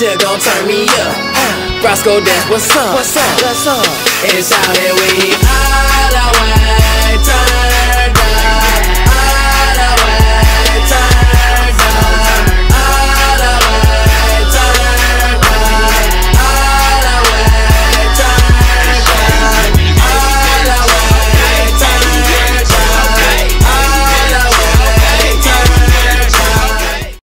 you gon' turn me up. Roscoe, that's what's up. What's up? What's up? It's out it, we are.